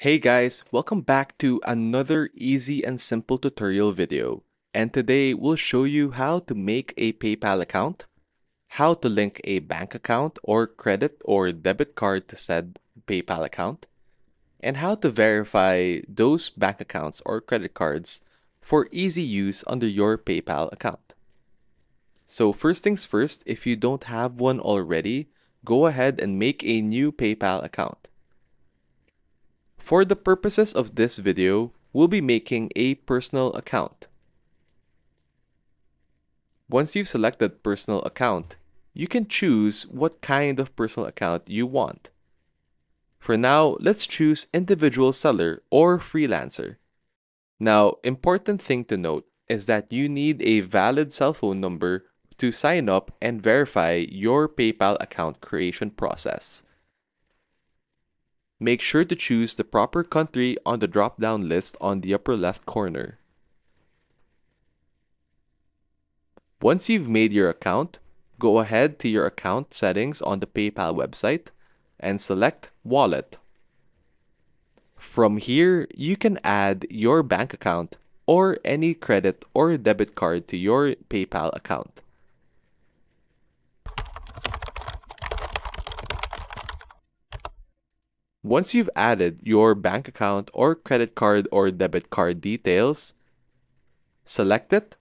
Hey guys, welcome back to another easy and simple tutorial video. And today we'll show you how to make a PayPal account, how to link a bank account or credit or debit card to said PayPal account, and how to verify those bank accounts or credit cards for easy use under your PayPal account. So first things first, if you don't have one already, go ahead and make a new PayPal account. For the purposes of this video, we'll be making a personal account. Once you've selected personal account, you can choose what kind of personal account you want. For now, let's choose individual seller or freelancer. Now, important thing to note is that you need a valid cell phone number to sign up and verify your PayPal account creation process. Make sure to choose the proper country on the drop-down list on the upper left corner. Once you've made your account, go ahead to your account settings on the PayPal website and select Wallet. From here, you can add your bank account or any credit or debit card to your PayPal account. Once you've added your bank account or credit card or debit card details, select it.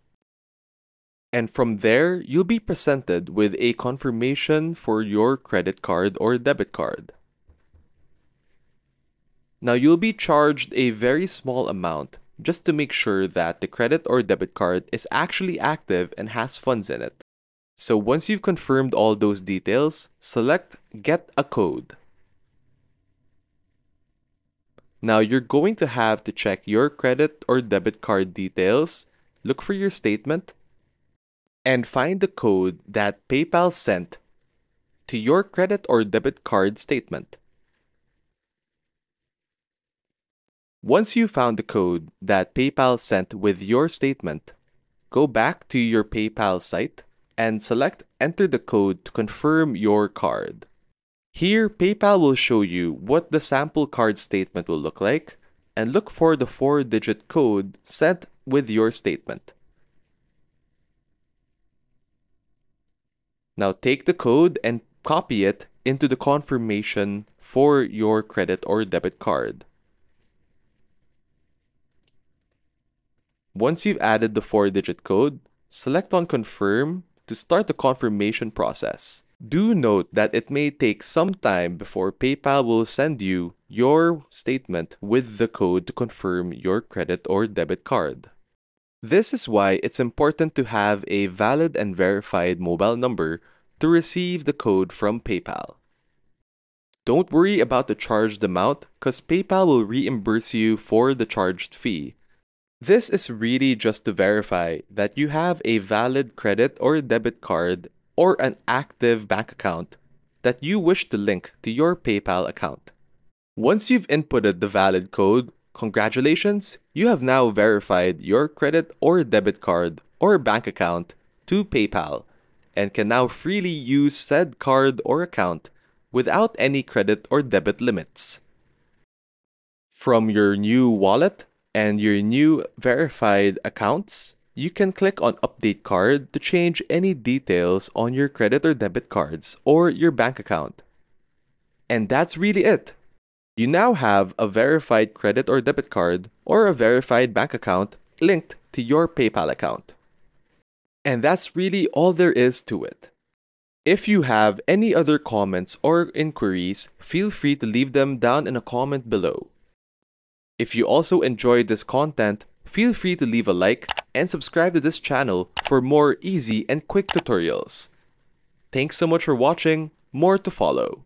And from there, you'll be presented with a confirmation for your credit card or debit card. Now you'll be charged a very small amount just to make sure that the credit or debit card is actually active and has funds in it. So once you've confirmed all those details, select Get a Code. Now you're going to have to check your credit or debit card details, look for your statement, and find the code that PayPal sent to your credit or debit card statement. Once you found the code that PayPal sent with your statement, go back to your PayPal site and select Enter the code to confirm your card. Here, PayPal will show you what the sample card statement will look like and look for the 4-digit code sent with your statement. Now take the code and copy it into the confirmation for your credit or debit card. Once you've added the 4-digit code, select on Confirm to start the confirmation process. Do note that it may take some time before PayPal will send you your statement with the code to confirm your credit or debit card. This is why it's important to have a valid and verified mobile number to receive the code from PayPal. Don't worry about the charged amount because PayPal will reimburse you for the charged fee. This is really just to verify that you have a valid credit or debit card or an active bank account that you wish to link to your PayPal account. Once you've inputted the valid code, congratulations, you have now verified your credit or debit card or bank account to PayPal and can now freely use said card or account without any credit or debit limits. From your new wallet and your new verified accounts, you can click on Update Card to change any details on your credit or debit cards or your bank account. And that's really it. You now have a verified credit or debit card or a verified bank account linked to your PayPal account. And that's really all there is to it. If you have any other comments or inquiries, feel free to leave them down in a comment below. If you also enjoyed this content, feel free to leave a like and subscribe to this channel for more easy and quick tutorials. Thanks so much for watching, more to follow.